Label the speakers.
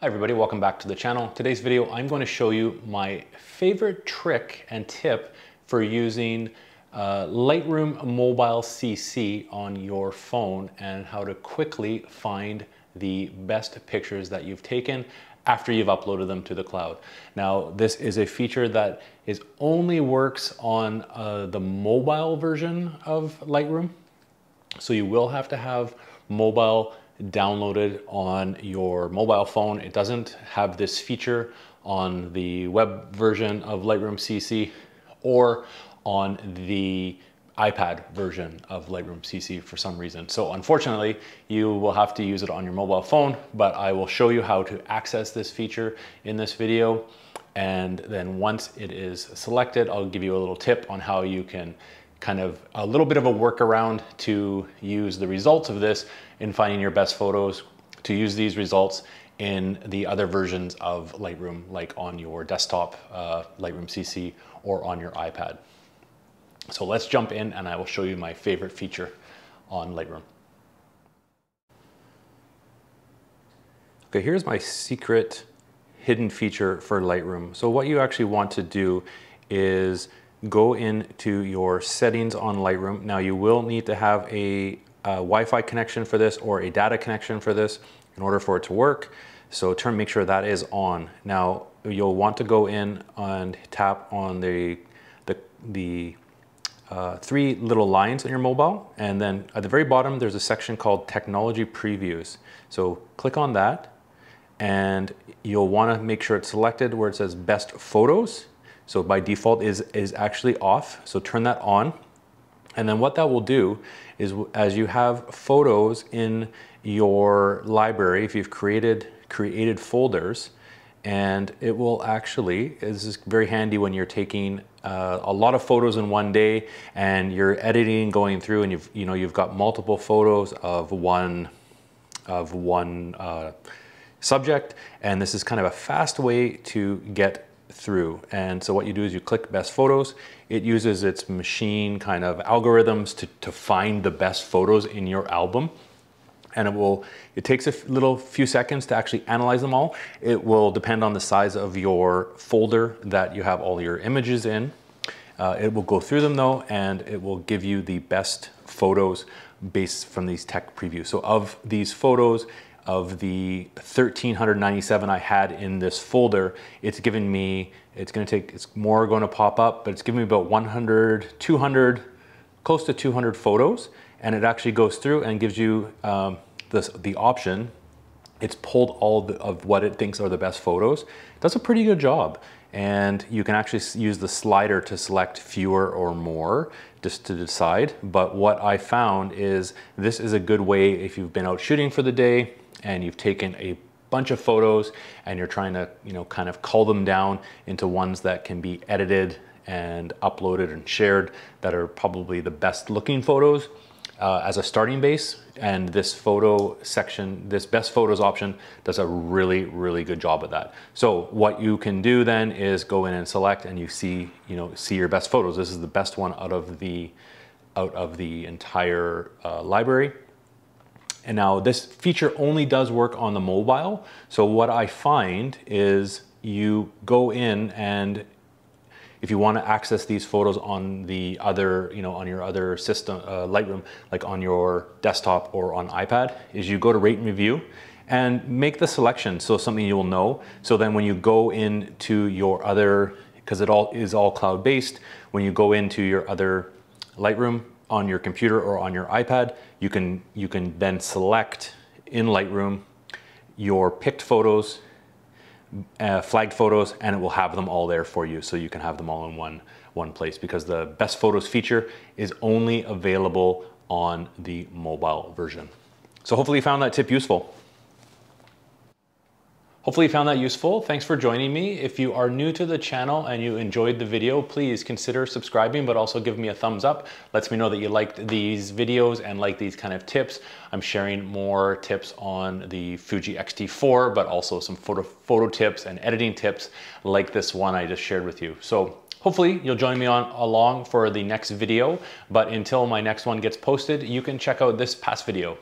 Speaker 1: Hi everybody, welcome back to the channel. Today's video, I'm going to show you my favorite trick and tip for using uh, Lightroom Mobile CC on your phone and how to quickly find the best pictures that you've taken after you've uploaded them to the cloud. Now, this is a feature that is only works on uh, the mobile version of Lightroom. So you will have to have mobile downloaded on your mobile phone. It doesn't have this feature on the web version of Lightroom CC or on the iPad version of Lightroom CC for some reason. So unfortunately, you will have to use it on your mobile phone, but I will show you how to access this feature in this video. And then once it is selected, I'll give you a little tip on how you can kind of a little bit of a workaround to use the results of this in finding your best photos, to use these results in the other versions of Lightroom, like on your desktop, uh, Lightroom CC, or on your iPad. So let's jump in and I will show you my favorite feature on Lightroom. Okay, here's my secret hidden feature for Lightroom. So what you actually want to do is go into your settings on Lightroom. Now you will need to have a, a Wi-Fi connection for this or a data connection for this in order for it to work. So turn, make sure that is on. Now you'll want to go in and tap on the, the, the uh, three little lines on your mobile. And then at the very bottom, there's a section called technology previews. So click on that and you'll want to make sure it's selected where it says best photos so by default is, is actually off. So turn that on. And then what that will do is as you have photos in your library, if you've created, created folders, and it will actually, this is very handy when you're taking uh, a lot of photos in one day and you're editing, going through and you've, you know, you've got multiple photos of one, of one uh, subject. And this is kind of a fast way to get through. And so what you do is you click best photos. It uses its machine kind of algorithms to, to find the best photos in your album. And it will, it takes a little few seconds to actually analyze them all. It will depend on the size of your folder that you have all your images in. Uh, it will go through them though, and it will give you the best photos based from these tech previews. So of these photos, of the 1397 I had in this folder, it's giving me, it's gonna take, it's more gonna pop up, but it's giving me about 100, 200, close to 200 photos. And it actually goes through and gives you um, this, the option. It's pulled all the, of what it thinks are the best photos. It does a pretty good job. And you can actually use the slider to select fewer or more just to decide. But what I found is this is a good way if you've been out shooting for the day, and you've taken a bunch of photos and you're trying to, you know, kind of cull them down into ones that can be edited and uploaded and shared that are probably the best looking photos uh, as a starting base. And this photo section, this best photos option does a really, really good job at that. So what you can do then is go in and select and you see, you know, see your best photos. This is the best one out of the, out of the entire uh, library. And now this feature only does work on the mobile. So what I find is you go in and if you want to access these photos on the other, you know, on your other system, uh, Lightroom, like on your desktop or on iPad, is you go to rate and review and make the selection. So something you will know. So then when you go into your other, because it all is all cloud-based, when you go into your other Lightroom on your computer or on your iPad, you can, you can then select in Lightroom your picked photos, uh, flagged photos, and it will have them all there for you. So you can have them all in one, one place because the best photos feature is only available on the mobile version. So hopefully you found that tip useful. Hopefully you found that useful. Thanks for joining me. If you are new to the channel and you enjoyed the video, please consider subscribing, but also give me a thumbs up. Lets me know that you liked these videos and like these kind of tips. I'm sharing more tips on the Fuji X-T4, but also some photo, photo tips and editing tips like this one I just shared with you. So Hopefully you'll join me on along for the next video, but until my next one gets posted, you can check out this past video.